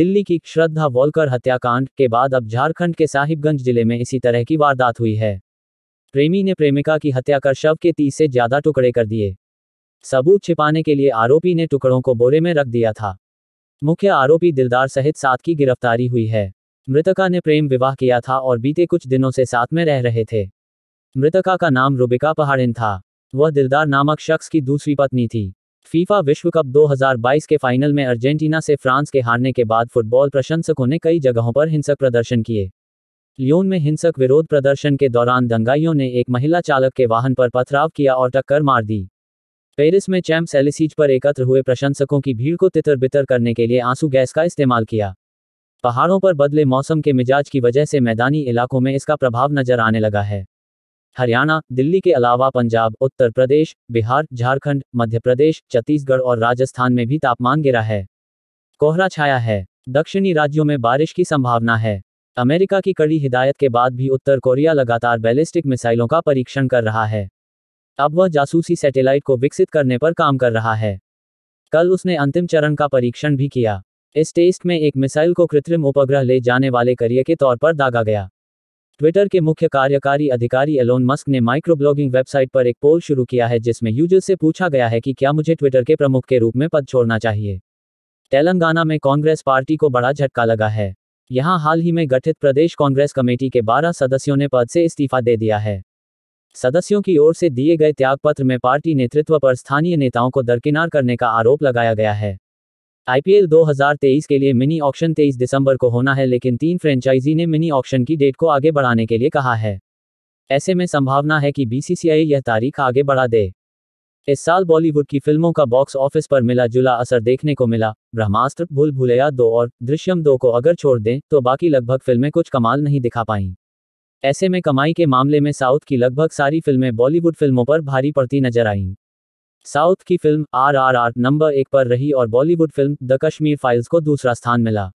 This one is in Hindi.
दिल्ली की श्रद्धा वोलकर हत्याकांड के बाद अब झारखंड के साहिबगंज ज़िले में इसी तरह की वारदात हुई है। प्रेमी ने प्रेमिका की हत्या कर शव के तीस से ज़्यादा टुकड़े कर दिए। सबूत छिपाने के लिए आरोपी ने टुकड़ों को बोरे में रख दिया था। मुख्य आरोपी दिलदार सहित सात की गिरफ्तारी हुई है। मृतका ने प्रेम विवाह किया था और बीते कुछ दिनों से साथ में रह रहे थे। मृतका का नाम रुबिका पहाड़िन था। वह दिलदार नामक शख्स की दूसरी पत्नी थी। फीफा विश्व कप 2022 के फाइनल में अर्जेंटीना से फ्रांस के हारने के बाद फुटबॉल प्रशंसकों ने कई जगहों पर हिंसक प्रदर्शन किए। लियोन में हिंसक विरोध प्रदर्शन के दौरान दंगाइयों ने एक महिला चालक के वाहन पर पथराव किया और टक्कर मार दी। पेरिस में चैम्प एलिसीज पर एकत्र हुए प्रशंसकों की भीड़ को तितर बितर करने के लिए आँसू गैस का इस्तेमाल किया। पहाड़ों पर बदले मौसम के मिजाज की वजह से मैदानी इलाकों में इसका प्रभाव नज़र आने लगा है। हरियाणा, दिल्ली के अलावा पंजाब, उत्तर प्रदेश, बिहार, झारखंड, मध्य प्रदेश, छत्तीसगढ़ और राजस्थान में भी तापमान गिरा है। कोहरा छाया है। दक्षिणी राज्यों में बारिश की संभावना है। अमेरिका की कड़ी हिदायत के बाद भी उत्तर कोरिया लगातार बैलिस्टिक मिसाइलों का परीक्षण कर रहा है। अब वह जासूसी सैटेलाइट को विकसित करने पर काम कर रहा है। कल उसने अंतिम चरण का परीक्षण भी किया। इस टेस्ट में एक मिसाइल को कृत्रिम उपग्रह ले जाने वाले करियर के तौर पर दागा गया। ट्विटर के मुख्य कार्यकारी अधिकारी एलोन मस्क ने माइक्रोब्लॉगिंग वेबसाइट पर एक पोल शुरू किया है जिसमें यूज़र से पूछा गया है कि क्या मुझे ट्विटर के प्रमुख के रूप में पद छोड़ना चाहिए। तेलंगाना में कांग्रेस पार्टी को बड़ा झटका लगा है। यहाँ हाल ही में गठित प्रदेश कांग्रेस कमेटी के 12 सदस्यों ने पद से इस्तीफा दे दिया है। सदस्यों की ओर से दिए गए त्यागपत्र में पार्टी नेतृत्व पर स्थानीय नेताओं को दरकिनार करने का आरोप लगाया गया है। आईपीएल 2023 के लिए मिनी ऑक्शन 23 दिसंबर को होना है, लेकिन तीन फ्रेंचाइजी ने मिनी ऑक्शन की डेट को आगे बढ़ाने के लिए कहा है। ऐसे में संभावना है कि बीसीसीआई यह तारीख आगे बढ़ा दे। इस साल बॉलीवुड की फ़िल्मों का बॉक्स ऑफ़िस पर मिला जुला असर देखने को मिला। ब्रह्मास्त्र, भूल भूलैया दो और दृश्यम दो को अगर छोड़ दें तो बाकी लगभग फ़िल्में कुछ कमाल नहीं दिखा पाईं। ऐसे में कमाई के मामले में साउथ की लगभग सारी फ़िल्में बॉलीवुड फ़िल्मों पर भारी पड़ती नज़र आईं। साउथ की film R R R number एक पर रही और Bollywood film the Kashmir files को दूसरा स्थान मिला।